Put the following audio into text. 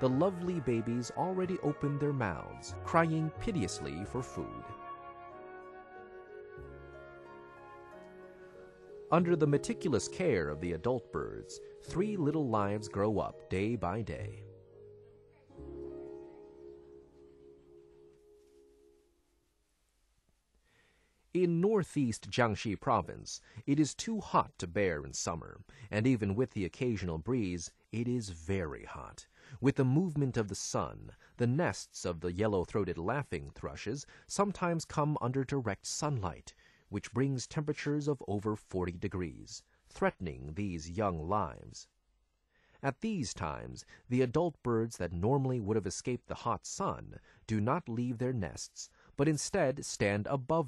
the lovely babies already opened their mouths, crying piteously for food. Under the meticulous care of the adult birds, three little lives grow up day by day. In northeast Jiangxi province, it is too hot to bear in summer, and even with the occasional breeze, it is very hot. With the movement of the sun, the nests of the yellow-throated laughing thrushes sometimes come under direct sunlight, which brings temperatures of over 40 degrees, threatening these young lives. At these times, the adult birds that normally would have escaped the hot sun do not leave their nests, but instead stand above